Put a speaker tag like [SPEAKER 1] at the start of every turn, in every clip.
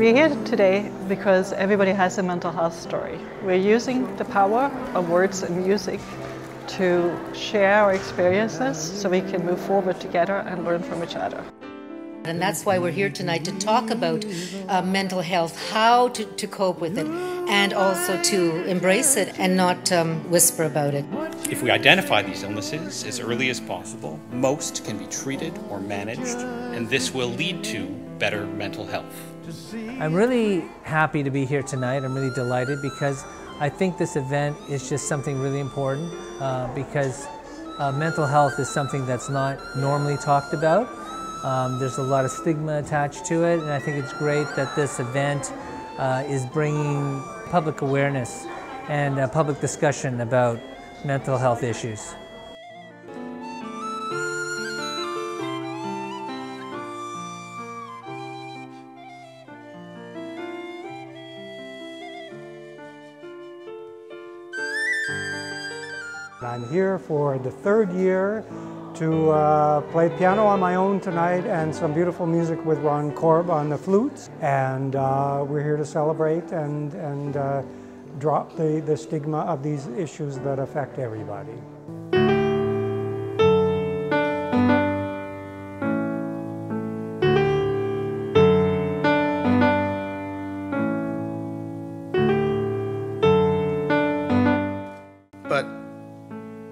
[SPEAKER 1] We're here today because everybody has a mental health story. We're using the power of words and music to share our experiences so we can move forward together and learn from each other.
[SPEAKER 2] And that's why we're here tonight to talk about uh, mental health, how to, to cope with it, and also to embrace it and not um, whisper about it.
[SPEAKER 3] If we identify these illnesses as early as possible, most can be treated or managed, and this will lead to better mental health.
[SPEAKER 4] I'm really happy to be here tonight. I'm really delighted because I think this event is just something really important uh, because uh, mental health is something that's not normally talked about. Um, there's a lot of stigma attached to it, and I think it's great that this event uh, is bringing public awareness and uh, public discussion about mental health issues.
[SPEAKER 5] I'm here for the third year to uh, play piano on my own tonight and some beautiful music with Ron Korb on the flutes. And uh, we're here to celebrate and, and uh, drop the, the stigma of these issues that affect everybody.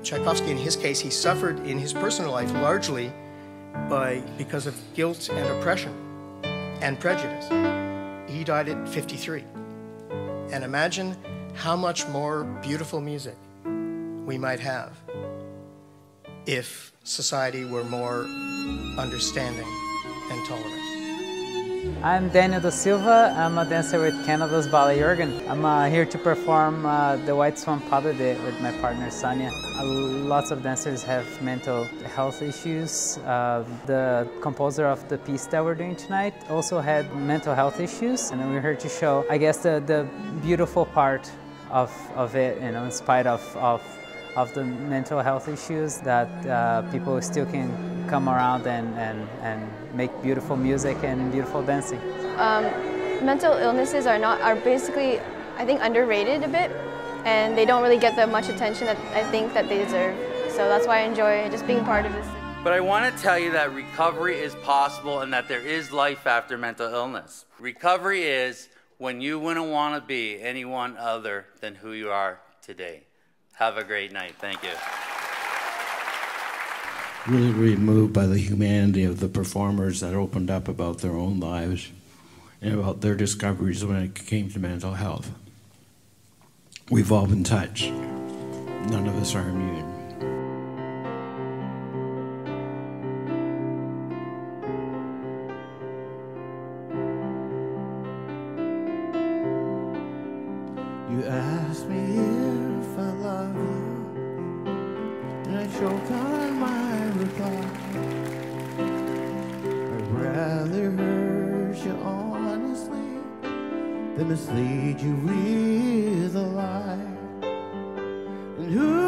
[SPEAKER 6] Tchaikovsky, in his case, he suffered in his personal life largely by because of guilt and oppression and prejudice. He died at 53. And imagine how much more beautiful music we might have if society were more understanding and tolerant.
[SPEAKER 7] I'm Daniel da Silva. I'm a dancer with Canada's Ballet Jorgen. I'm uh, here to perform uh, the White Swan Pas de Deux with my partner Sonia. Uh, lots of dancers have mental health issues. Uh, the composer of the piece that we're doing tonight also had mental health issues, and we're here to show, I guess, the, the beautiful part of, of it, you know, in spite of, of of the mental health issues that uh, people still can come around and, and, and make beautiful music and beautiful dancing.
[SPEAKER 8] Um, mental illnesses are not are basically I think underrated a bit and they don't really get the much attention that I think that they deserve. So that's why I enjoy just being part of this.
[SPEAKER 9] But I want to tell you that recovery is possible and that there is life after mental illness. Recovery is when you wouldn't want to be anyone other than who you are today. Have a great night. Thank you.
[SPEAKER 10] Really, really moved by the humanity of the performers that opened up about their own lives and about their discoveries when it came to mental health. We've all been touched. None of us are immune.
[SPEAKER 11] You ask me if I love you, and I choke on my reply. I'd rather hurt you honestly than mislead you with a lie. And who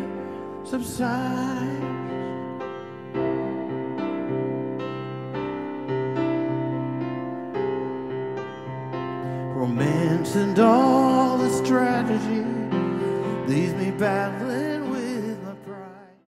[SPEAKER 11] subsides. Romance and all the strategy leaves me battling.